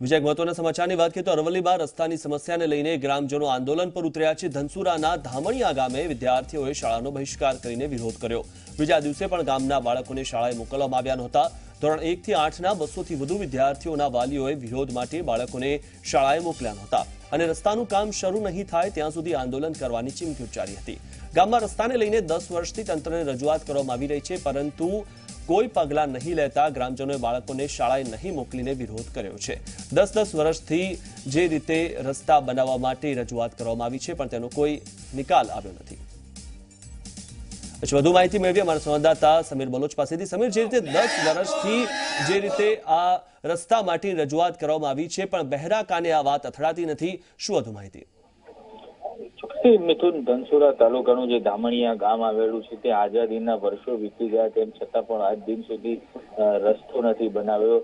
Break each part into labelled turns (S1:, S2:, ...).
S1: બીજા એક મહત્વના સમાચારની વાત કરીએ તો અરવલ્લીમાં રસ્તાની સમસ્યાને લઈને ગ્રામજનો આંદોલન પર ઉતર્યા છે. ધનસુરાના ધામણિયા ગામે વિદ્યાર્થીઓએ શાળાનો બહિષ્કાર કરીને વિરોધ કર્યો. બીજા દિવસે પણ ગામના બાળકોને શાળાએ મોકલવામાં આવ્યા નહોતા. ધોરણ એક થી આઠના બસોથી વધુ વિદ્યાર્થીઓના વાલીઓએ વિરોધ માટે બાળકોને શાળાએ મોકલ્યા નહોતા અને રસ્તાનું કામ શરૂ નહીં થાય ત્યાં સુધી આંદોલન કરવાની ચીમકી ઉચ્ચારી હતી. ગામમાં રસ્તાને લઈને દસ વર્ષથી તંત્રને રજૂઆત કરવામાં આવી રહી છે, પરંતુ કોઈ પગલાં નહીં લેતા ગ્રામજનોએ બાળકોને શાળાએ નહીં મોકલીને વિરોધ કર્યો છે. દસ દસ વર્ષથી જે રીતે રસ્તા બનાવવા માટે રજૂઆત કરવામાં આવી છે, પણ તેનો કોઈ નિકાલ આવ્યો નથી. પછી વધુ માહિતી મેળવી અમારા સંવાદદાતા સમીર બલોચ પાસેથી. સમીર, જે રીતે દસ વર્ષથી જે રીતે આ રસ્તા માટે રજૂઆત કરવામાં આવી છે, પણ બહેરા કાને આ વાત અથડાતી નથી, શું વધુ માહિતી?
S2: મિથુન ધનસુરા તાલુકાનું જે ધામણિયા ગામ આવેલું છે, તે આઝાદીના વર્ષો વીતી ગયા તેમ છતાં પણ આજ દિન સુધી રસ્તો નથી બનાવ્યો.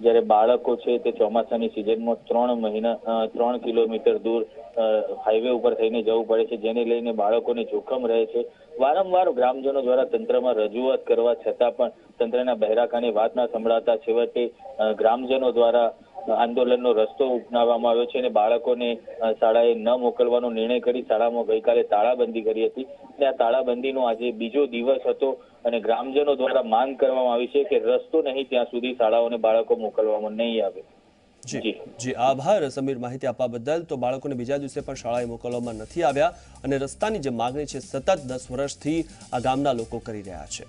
S2: જ્યારે બાળકો છે, તે ચોમાસાની સિઝનમાં ત્રણ મહિના ત્રણ કિલોમીટર દૂર હાઈવે ઉપર થઈને જવું પડે છે. જેને લઈને બાળકોને જોખમ રહે છે. વારંવાર ગ્રામજનો દ્વારા તંત્રમાં રજૂઆત કરવા છતાં પણ તંત્રના બહેરાકાની વાત ના સંભળાતા છેવટે ગ્રામજનો દ્વારા આંદોલનનો રસ્તો અપનાવવામાં આવ્યો છે અને બાળકોને શાળાએ ન મોકલવાનો નિર્ણય કરી શાળામાં ગઈકાલે તાળાબંધી કરી હતી. અને આ તાળાબંધીનો આજે બીજો દિવસ હતો અને ગ્રામજનો દ્વારા માંગ કરવામાં આવી છે કે રસ્તો નહીં ત્યાં સુધી શાળાઓને બાળકો મોકલવામાં નહીં આવે.
S1: જી.
S2: જી.
S1: જી આભાર સમીર માહિતી આપવા બદલ. તો બાળકોને બીજા દિવસે પણ શાળાએ મોકલવામાં નથી આવ્યા અને રસ્તાની જે માગણી છે સતત દસ વર્ષથી આ ગામના લોકો કરી રહ્યા છે.